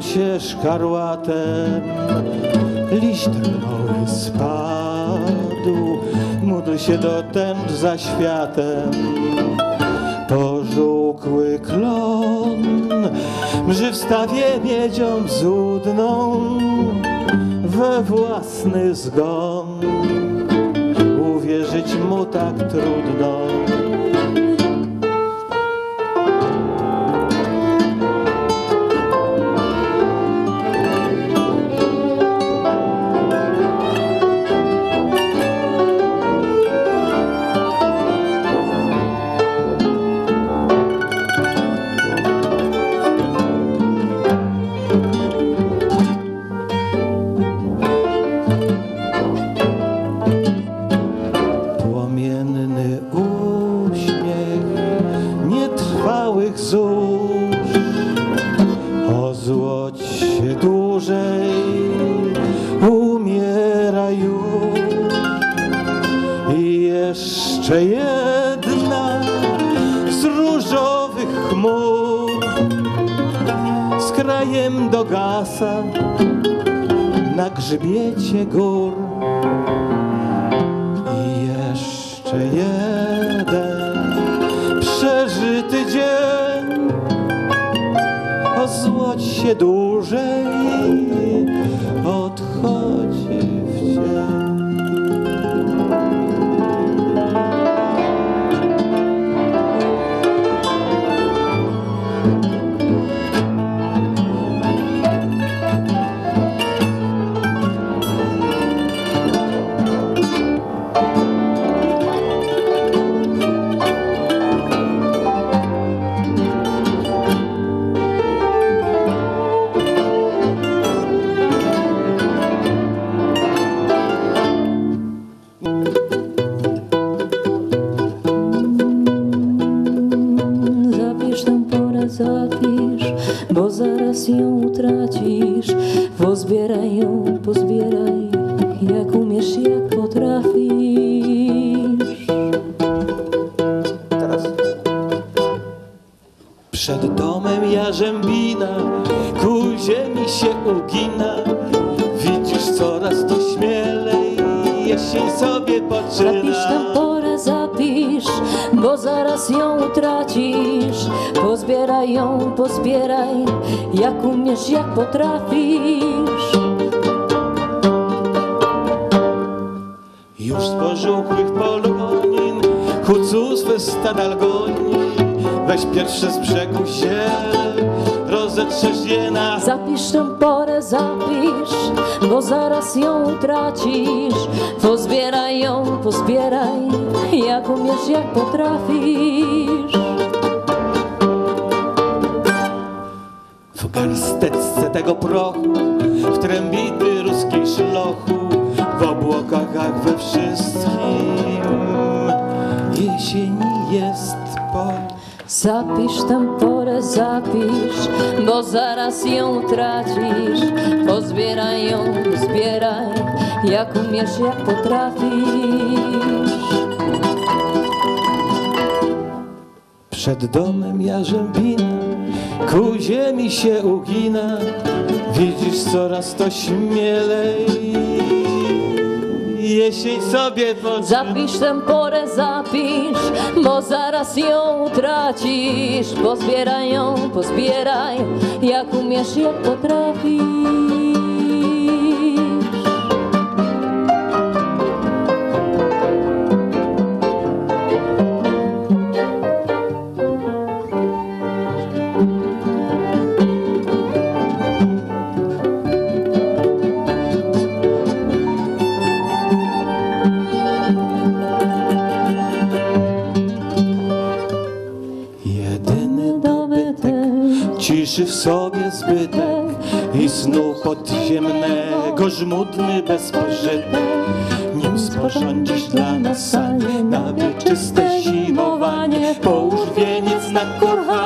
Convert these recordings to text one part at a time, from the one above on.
Się szkarłatem, liść ternowy spadł, módl się do tęcz za światem. Pożółkły klon, mży w stawie miedzią zudną, we własny zgon. Uwierzyć mu tak trudno. Dłużej, umiera już. I jeszcze jedna z różowych chmur. Z krajem dogasa. Na grzbiecie gór się dłużej odchodzi jarzębina ku ziemi się ugina Widzisz coraz to śmielej Jesień sobie poczyna Zapisz tę porę, zapisz, bo zaraz ją utracisz. Pozbieraj ją, pozbieraj, jak umiesz, jak potrafisz. Już z pożółkłych polonin Hucu swe stadal goni Weź pierwsze z brzegu się Na Zapisz tę porę, zapisz, bo zaraz ją utracisz. Pozbieraj ją, pozbieraj, jak umiesz, jak potrafisz. W garsteczce tego prochu W trębity ruskiej szlochu W obłokach we wszystkim Jesień jest po Zapisz tę porę, zapisz, bo zaraz ją tracisz. Pozbieraj ją, zbieraj, jak umiesz, jak potrafisz. Przed domem jarzębina Ku ziemi się ugina Widzisz coraz to śmielej Jesień sobie poczyna Zapisz tę porę, zapisz, bo zaraz ją utracisz. Pozbieraj ją, pozbieraj, jak umiesz, jak potrafisz. Ciszy w sobie zbytek I snu podziemnego żmudny bezpożytek Nim sporządzisz dla nas sanie na wieczyste zimowanie Połóż wieniec na kurhanie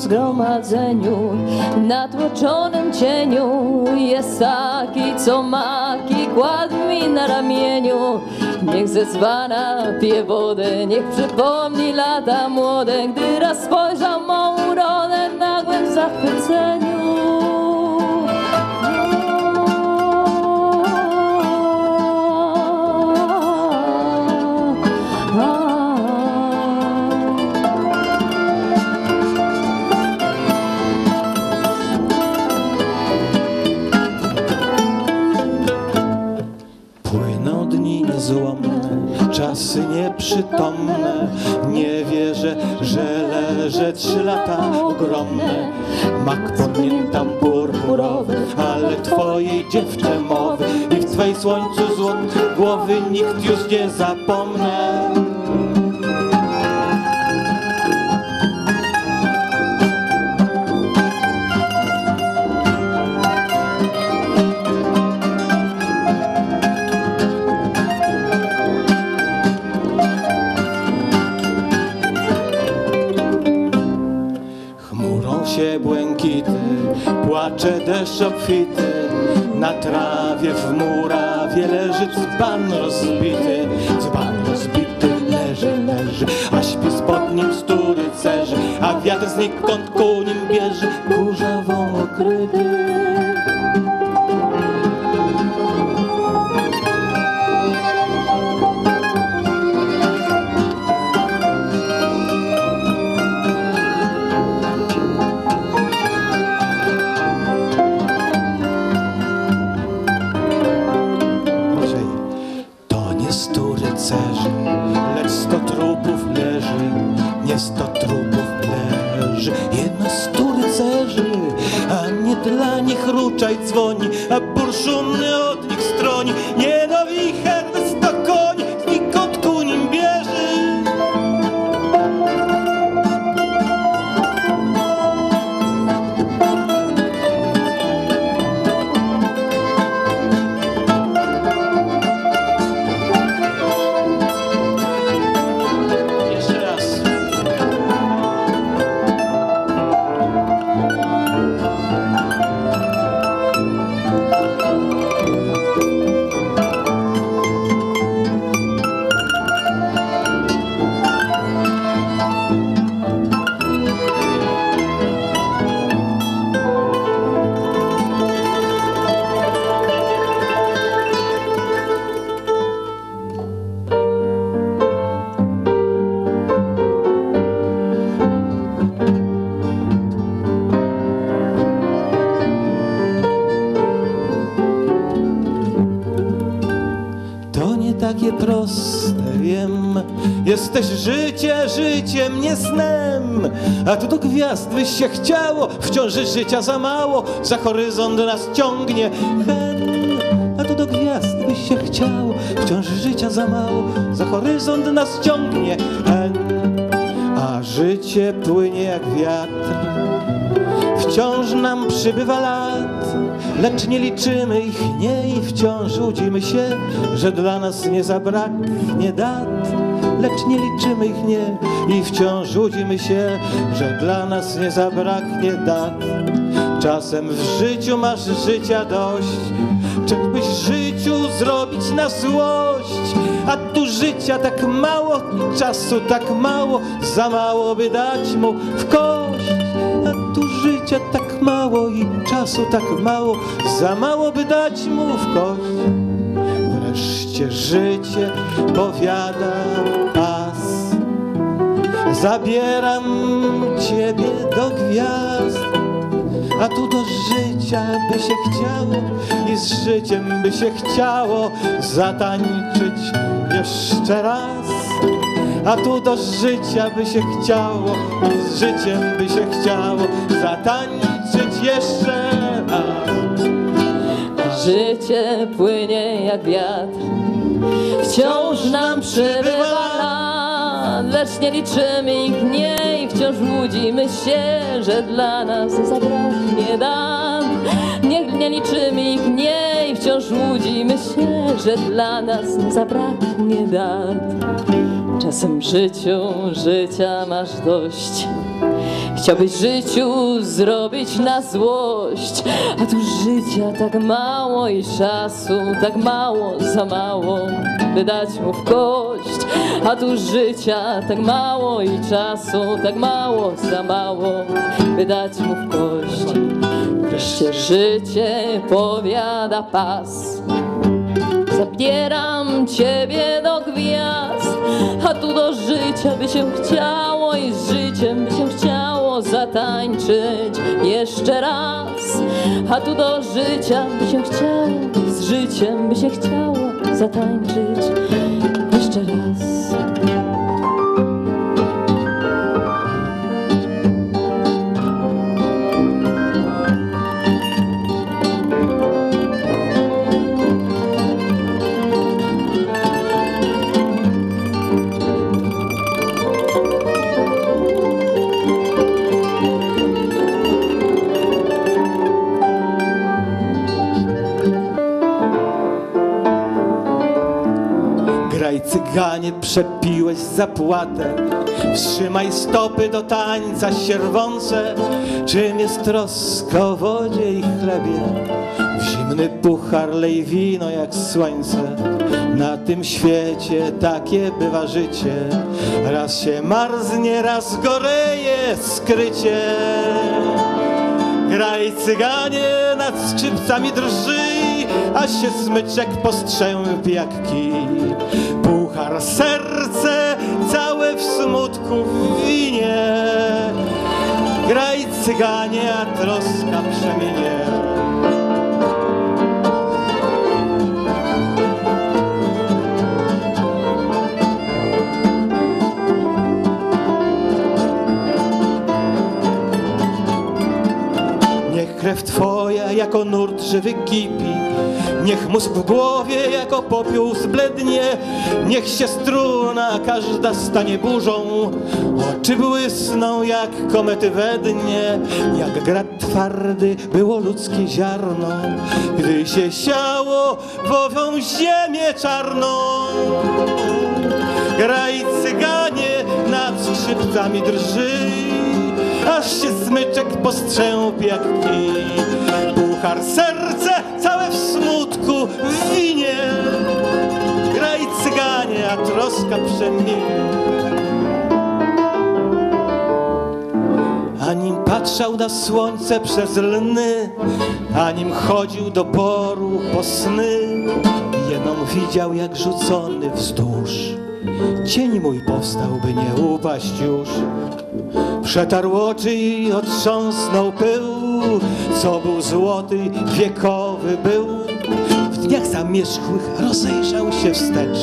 zgromadzeniu Na tłoczonym cieniu jest taki, co maki Kładł mi na ramieniu. Niech zezwana pije wodę Niech przypomni lata młode Gdy raz spojrzał mą urodę nagłym zachwyceniu czasy nieprzytomne. Nie wierzę, że leżę trzy lata ogromne. Mak podmiętam purpurowy, ale twojej dziewczę mowy i w twej słońcu złot głowy nikt już nie zapomnę. Błękity, płacze deszcz obfity, na trawie w murawie leży dzban rozbity, dzban rozbity leży, leży, a śpi spod nim stu rycerzy, a wiatr znikąd ku nim bierze, kurzawą okryty. Leży, nie trupów leży, jedno stu rycerzy, a nie dla nich ruczaj dzwoni, a proste, wiem. Jesteś życie, życiem, nie snem. A tu do gwiazd byś się chciało, wciąż życia za mało, za horyzont nas ciągnie hen. A tu do gwiazd byś się chciało, wciąż życia za mało, za horyzont nas ciągnie hen. A życie płynie jak wiatr, Wciąż nam przybywa lat, lecz nie liczymy ich nie i wciąż łudzimy się, że dla nas nie zabraknie dat. Lecz nie liczymy ich nie i wciąż łudzimy się, że dla nas nie zabraknie dat. Czasem w życiu masz życia dość, czyżbyś życiu zrobić na złość, a tu życia tak mało czasu tak mało, za mało by dać mu w kość. A tu życia tak mało i czasu tak mało, za mało by dać mu w kość. Wreszcie życie powiada pas. Zabieram ciebie do gwiazd, a tu do życia by się chciało i z życiem by się chciało zatańczyć jeszcze raz. A tu do życia by się chciało i z życiem by się chciało zatańczyć jeszcze raz. Życie płynie jak wiatr Wciąż nam przybywa lat Lecz nie liczymy ich nie I wciąż łudzimy się Że dla nas zabraknie dat Niech nie liczymy ich nie I wciąż łudzimy się Że dla nas zabraknie dat. Czasem życiu życia masz dość Chciałbyś życiu zrobić na złość, a tu życia tak mało i czasu tak mało, za mało, by dać mu w kość. A tu życia tak mało i czasu tak mało, za mało, by dać mu w kość. Wreszcie życie powiada pas. Zabieram ciebie do gwiazd, a tu do życia by się chciało i z życiem by się chciało zatańczyć jeszcze raz. A tu do życia by się chciało, z życiem by się chciało zatańczyć jeszcze raz. Cyganie, przepiłeś zapłatę. Wstrzymaj stopy do tańca sierwące. Czym jest troska o wodzie i chlebie? W zimny puchar lej wino jak słońce. Na tym świecie takie bywa życie. Raz się marznie, raz goreje skrycie. Graj cyganie, nad skrzypcami drżyj, a się smyczek postrzępi jak kij. Serce całe w smutku w winie. Graj cyganie, a troska przeminie. Niech krew twoja jako nurt żywy kipi, niech mózg w głowie jako popiół zblednie, niech się struna każda stanie burzą, oczy błysną jak komety we dnie, jak grat twardy było ludzkie ziarno, gdy się siało w ową ziemię czarną. Graj cyganie, nad skrzypcami drżyj, aż się smyczek postrzępi jak kij. Puchar smutku w winie. Graj cyganie, a troska przeminie. Anim patrzał na słońce przez lny, anim chodził do boru po sny, jedną widział jak rzucony wzdłuż. Cień mój powstał, by nie upaść już. Przetarł oczy i otrząsnął pył, co był złoty, wiekowy był. Dniach zamierzchłych rozejrzał się wstecz,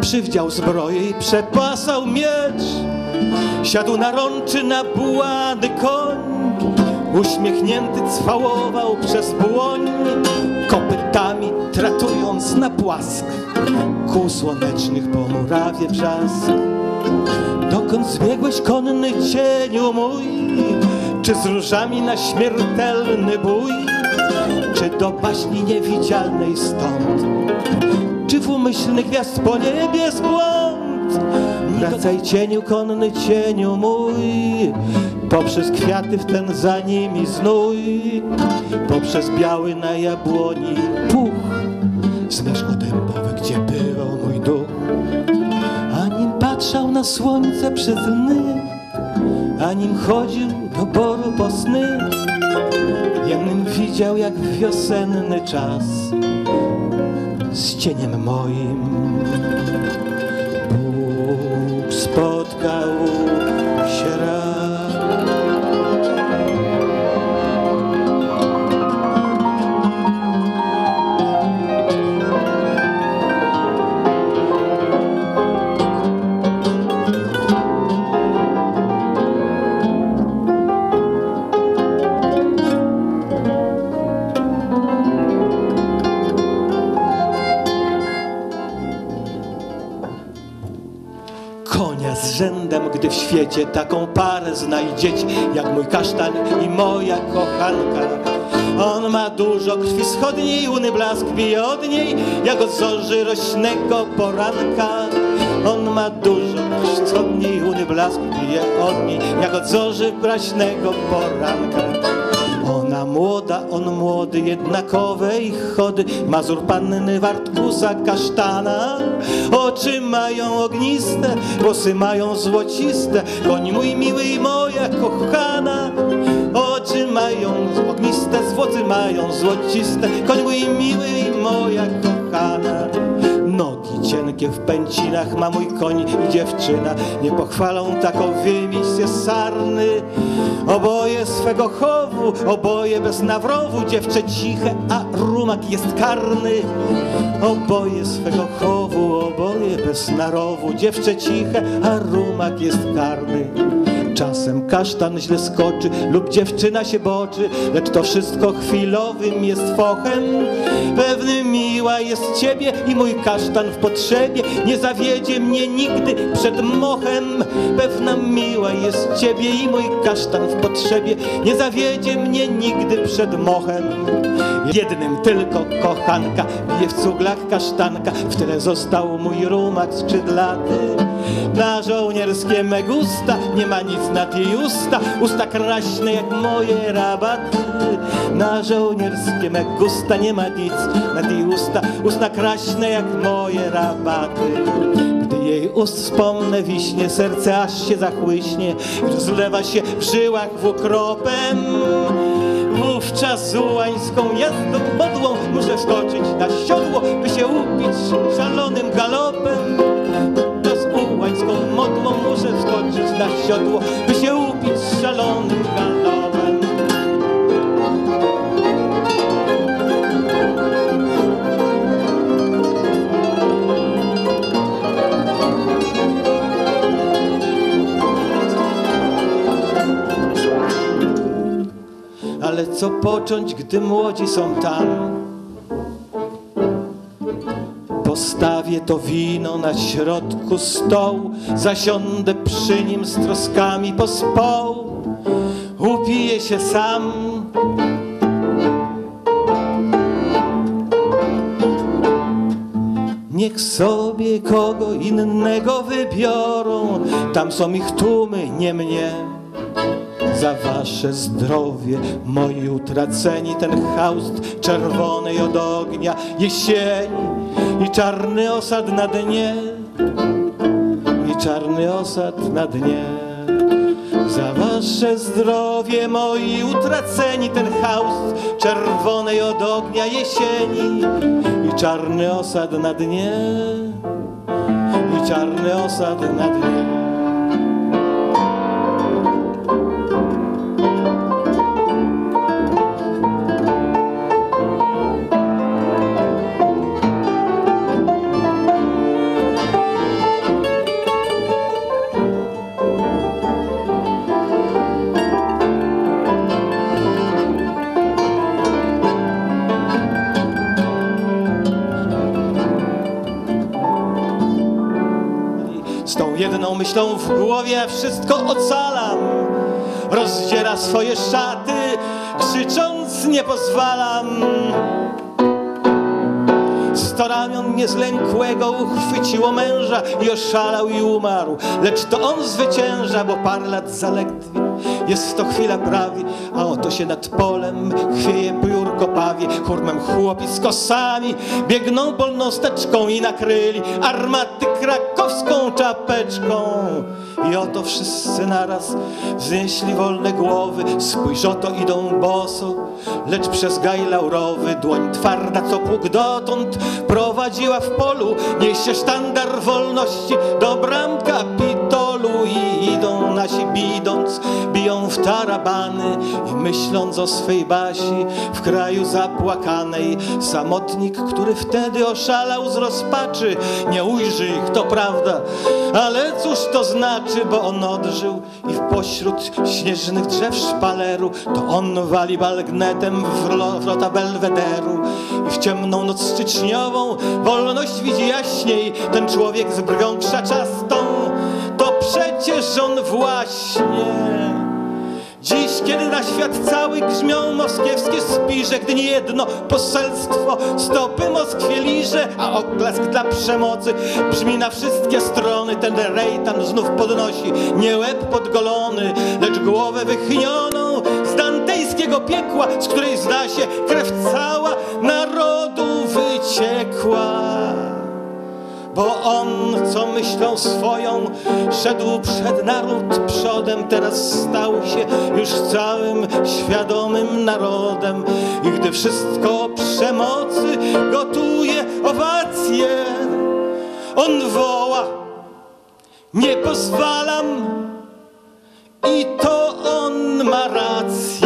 przywdział zbroję i przepasał miecz. Siadł na rączy na bułany koń, uśmiechnięty cwałował przez błoń, kopytami tratując na płask, ku słonecznych po murawie brzask. Dokąd zbiegłeś konny cieniu mój? Czy z różami na śmiertelny bój? Czy do baśni niewidzialnej stąd? Czy w umyślny gwiazd po niebie zbłąd? Wracaj cieniu, konny cieniu mój Poprzez kwiaty w ten za nimi znój Poprzez biały na jabłoni puch Zmierzch dębowy, gdzie bywał mój duch Anim patrzał na słońce przez lny Anim chodził do boru po sny Jednym widział jak wiosenny czas Z cieniem moim. Bóg spotkał gdy w świecie taką parę znajdziecie, jak mój kasztan i moja kochanka. On ma dużo krwi wschodniej, juny blask bije od niej, jak od zorzy rośnego poranka. On ma dużo krwi wschodniej, juny blask bije od niej, jak od zorzy braśnego poranka. Ona młoda, on młody, jednakowe ich chody, Mazur panny wartkusa kasztana. Oczy mają ogniste, włosy mają złociste, koń mój miły i moja kochana. Oczy mają ogniste, włosy mają złociste, koń mój miły i moja kochana. Nogi cienkie w pęcinach ma mój koń i dziewczyna, nie pochwalą takowymi się sarny. Oboje swego chowu, oboje bez nawrowu, dziewczę ciche, a rumak jest karny. Oboje swego chowu, oboje bez narowu, dziewczę ciche, a rumak jest karny. Czasem kasztan źle skoczy lub dziewczyna się boczy, lecz to wszystko chwilowym jest fochem. Pewny miła jest ciebie i mój kasztan w potrzebie, nie zawiedzie mnie nigdy przed mochem. Pewna miła jest ciebie i mój kasztan w potrzebie, nie zawiedzie mnie nigdy przed mochem. Jednym tylko kochanka bije w cuglach kasztanka, w tyle został mój rumak skrzydlaty. Na żołnierskie megusta nie ma nic nad jej usta, usta kraśne jak moje rabaty. Na żołnierskie megusta nie ma nic nad jej usta, usta kraśne jak moje rabaty. Gdy jej ust wspomnę wiśnie, serce aż się zachłyśnie i rozlewa się w żyłach w ukropem. Wówczas ułańską jazdą modłą muszę skoczyć na siodło, by się upić szalonym galopem. Modłą muszę wskoczyć na siodło, by się upić szalonym galopem. Ale co począć, gdy młodzi są tam? Postawię to wino na środku stołu, zasiądę przy nim z troskami pospołu, upiję się sam. Niech sobie kogo innego wybiorą, tam są ich tłumy, nie mnie. Za wasze zdrowie, moi utraceni, ten haust czerwonej od ognia jesieni i czarny osad na dnie, i czarny osad na dnie. Za wasze zdrowie, moi utraceni, ten haust czerwonej od ognia jesieni i czarny osad na dnie, i czarny osad na dnie. Myślą w głowie wszystko ocalam. Rozdziera swoje szaty, krzycząc nie pozwalam. Sto ramion niezlękłego uchwyciło męża i oszalał i umarł. Lecz to on zwycięża, bo parę lat zaledwie jest to chwila prawie, a oto się nad polem chwieje piórko pawie. Hurmem chłopi z kosami biegną polną steczką i nakryli armaty krakowską czapeczką. I oto wszyscy naraz wznieśli wolne głowy, spójrz oto idą boso, lecz przez gaj laurowy. Dłoń twarda co pług dotąd prowadziła w polu, niesie sztandar wolności do bram kapitolu. I idą nasi bidąc, biją w tarabany. I myśląc o swej basi w kraju zapłakanej, samotnik, który wtedy oszalał z rozpaczy, nie ujrzy ich, to prawda, ale cóż to znaczy, bo on odżył i w pośród śnieżnych drzew szpaleru to on wali balgnetem w ro- wrota belwederu. I w ciemną noc styczniową wolność widzi jaśniej ten człowiek z brwią krzaczastą to przecież on właśnie Dziś, kiedy na świat cały grzmią moskiewskie spirze, gdy niejedno poselstwo stopy Moskwie liże, a oklask dla przemocy brzmi na wszystkie strony, ten rejtan znów podnosi nie łeb podgolony, lecz głowę wychnioną z dantejskiego piekła, z której zda się krew cała narodu wyciekła. Bo on, co myślą swoją, szedł przed naród przodem, teraz stał się już całym świadomym narodem. I gdy wszystko przemocy gotuje owacje, on woła, nie pozwalam, i to on ma rację.